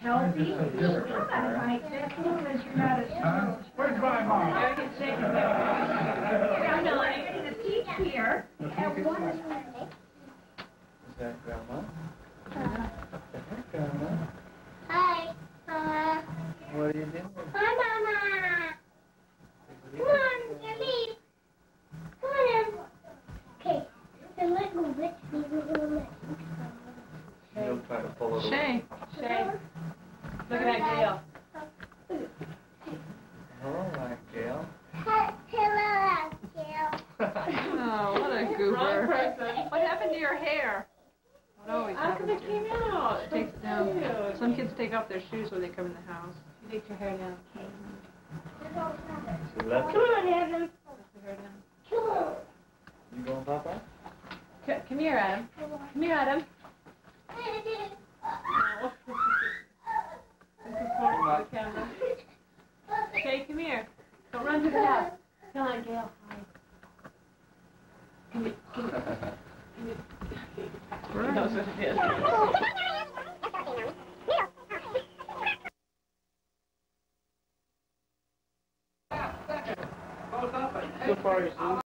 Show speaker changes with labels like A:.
A: healthy. Come on, Mike, that's cool as you're not a
B: Huh? Where's my mom?
A: I'm going to teach here. And one is
C: Is that grandma?
D: Uh,
C: Grandma?
D: Hi. Uh,
C: What are you doing?
D: hi, Mama. Come on, Jelly. Come on. in. Okay. So let go with me. We're gonna
C: You'll try to pull it away.
E: Shay, Shay, look at that Gail.
C: All right, Gail.
D: Hello, Jill.
E: Oh, what a
A: Wrong
E: goober.
A: person.
E: What happened to your hair? What always
A: How come
E: happens
A: it came out?
E: It takes down. Some kids take off their shoes when they come in the house. You take your hair down.
C: She left
D: Come on, Adam.
E: Your hair down.
D: Come on.
C: You going, Papa?
E: C- Come here, Adam. Come here, Adam. This is for the camera. Shay, come here. Don't run to the house. Come on, Gail. Hi. Come here. Come here. He knows what it is.
C: So far, you see?